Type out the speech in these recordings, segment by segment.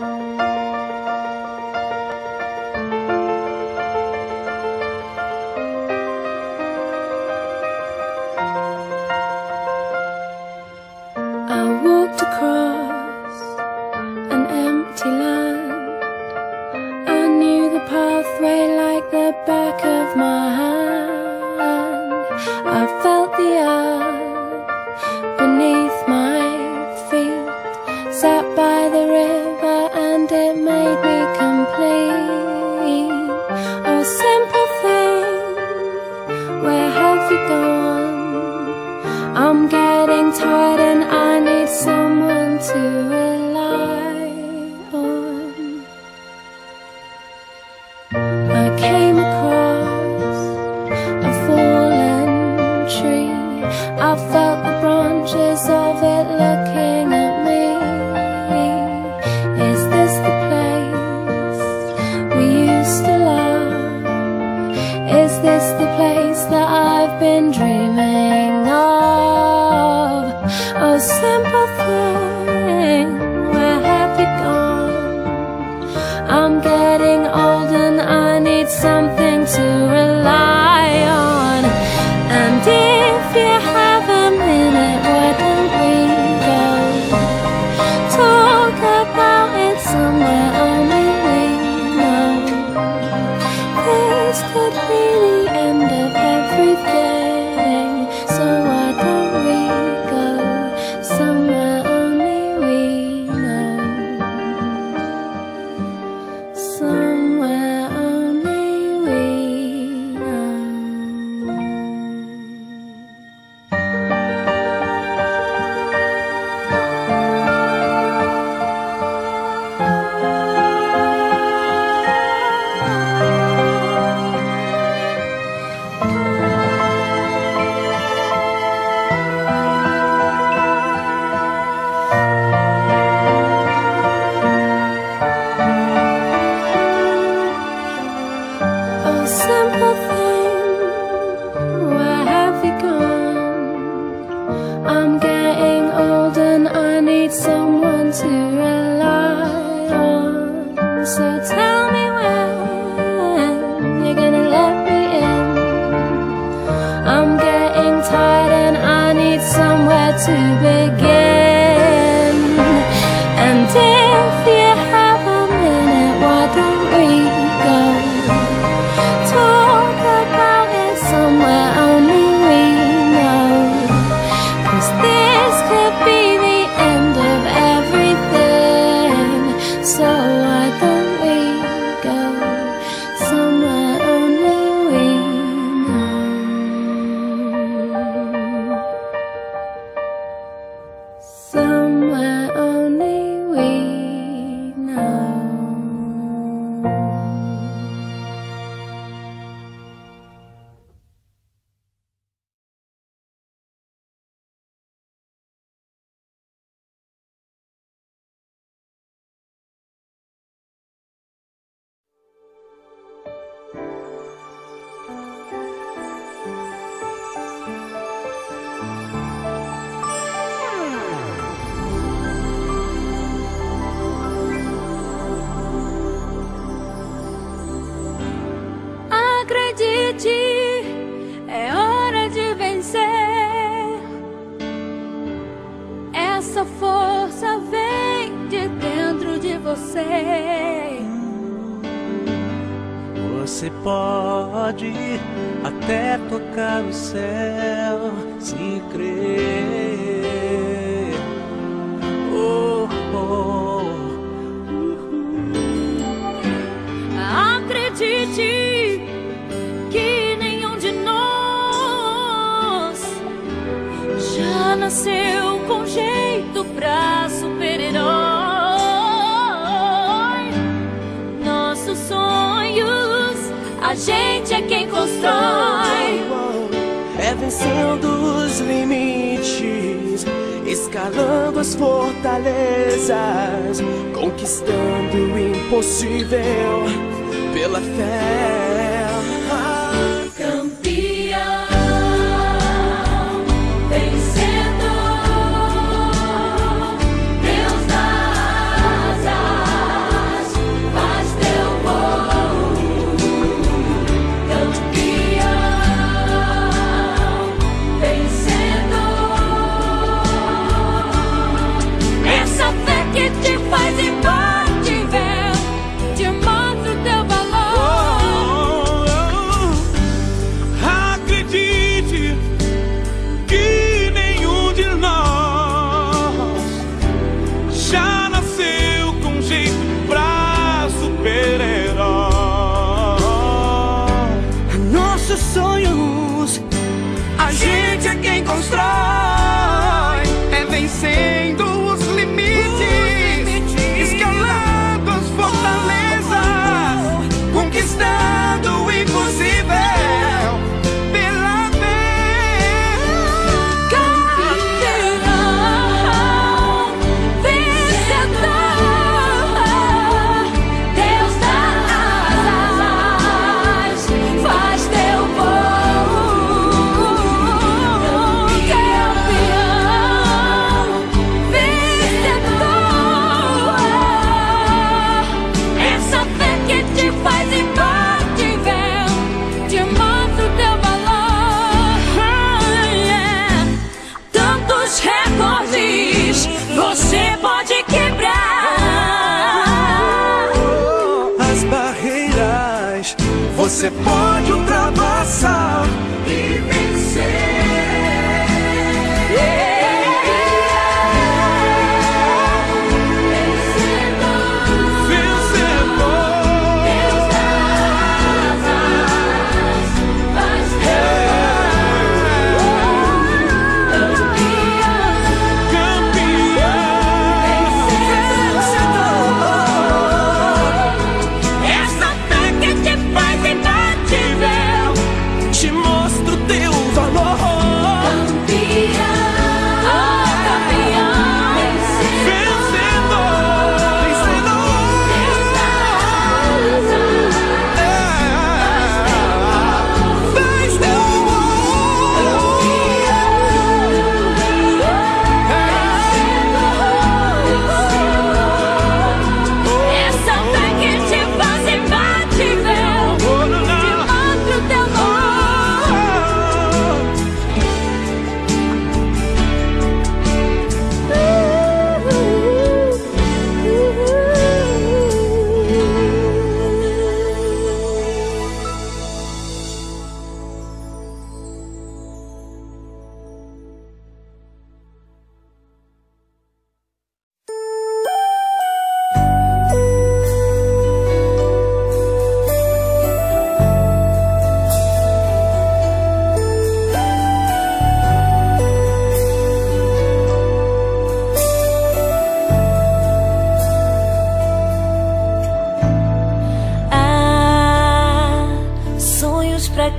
Música dreaming até tocar o céu, se crer. Oh, oh. Acredite que nenhum de nós já nasceu com jeito pra super-herói. A gente é quem constrói. É vencendo os limites, escalando as fortalezas, conquistando o impossível pela fé. it more?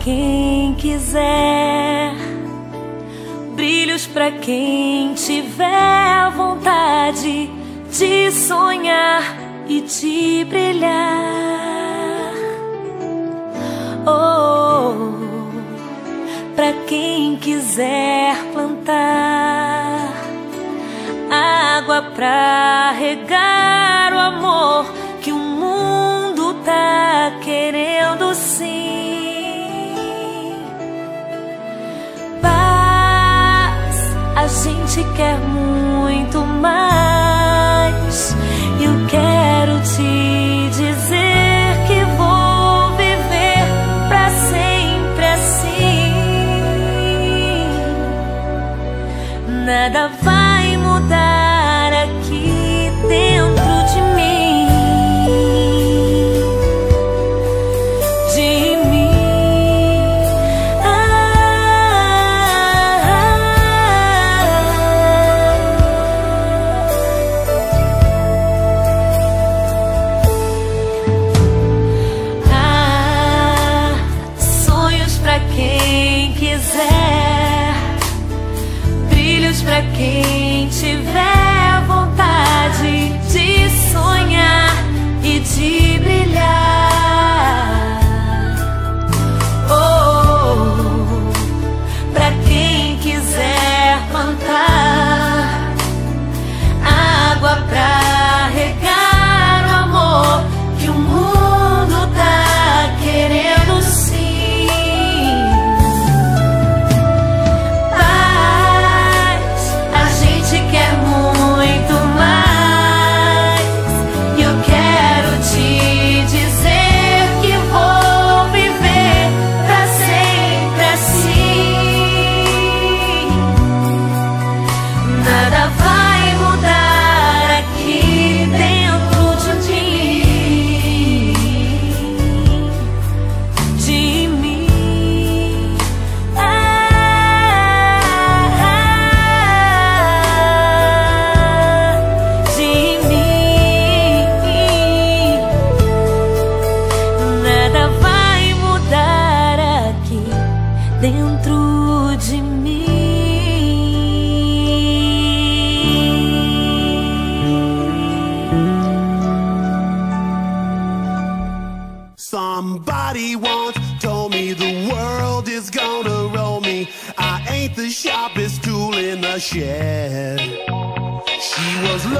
quem quiser, brilhos para quem tiver vontade de sonhar e de brilhar. Oh, oh para quem quiser plantar água para regar o amor que o mundo tá querendo sim. gente quer muito mais.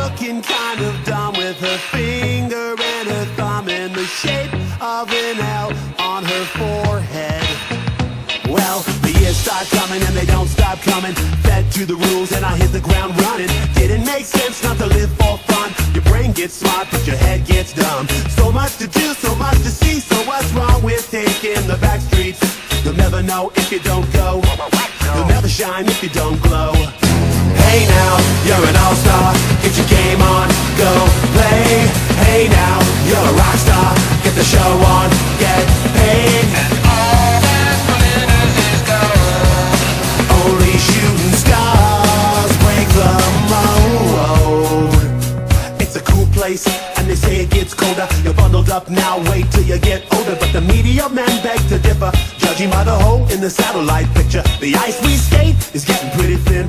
Looking kind of dumb with her finger and her thumb in the shape of an L on her forehead. Well, the years start coming and they don't stop coming. Fed to the rules and I hit the ground running. Didn't make sense not to live for fun. Your brain gets smart, but your head gets dumb. So much to do, so much to see. So what's wrong with taking the back streets? You'll never know if you don't go. You'll never shine if you don't glow. Hey now, you're an all-star. Get your game on, go play. Hey now, you're a rock star. Get the show on, get paid. And all that glitters is gold Only shooting stars break the mold. It's a cool place, and they say it gets colder. You're bundled up now, wait till you get older. But the media man beg to differ, judging by the hole in the satellite picture. The ice we skate is getting pretty thin.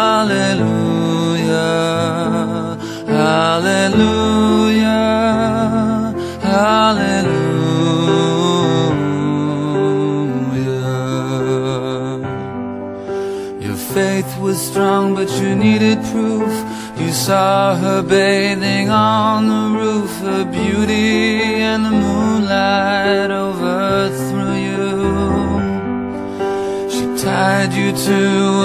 hallelujah, hallelujah, hallelujah. Your faith was strong, but you needed proof. You saw her bathing on the roof, her beauty and the moonlight overthrew tied you to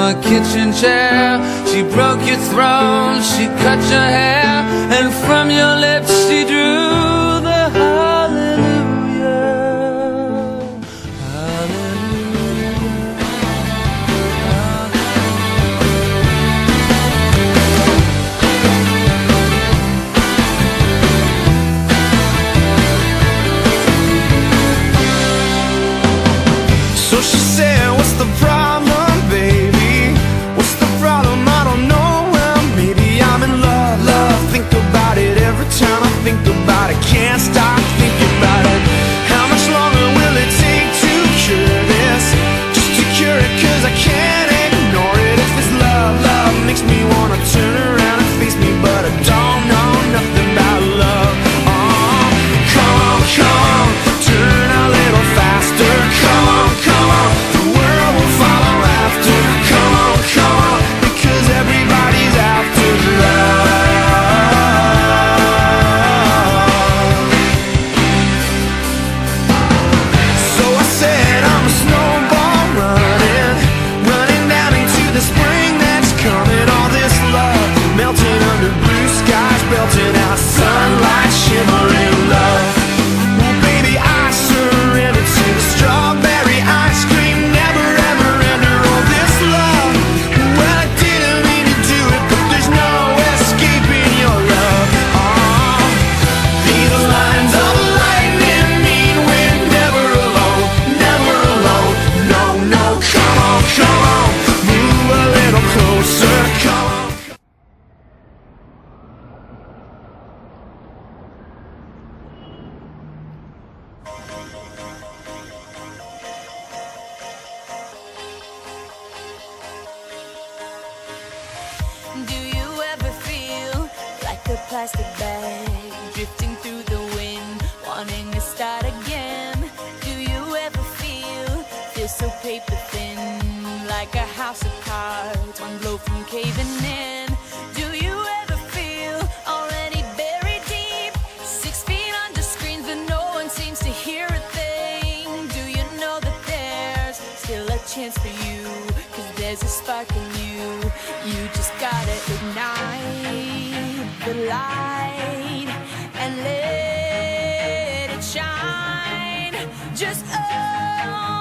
a kitchen chair. She broke your throne, she cut your hair, and from your lips she drew paper thin, like a house of cards, one blow from caving in? Do you ever feel already buried deep, six feet under screens, but no one seems to hear a thing? Do you know that there's still a chance for you? Cause there's a spark in you. You just gotta ignite the light and let it shine. Just on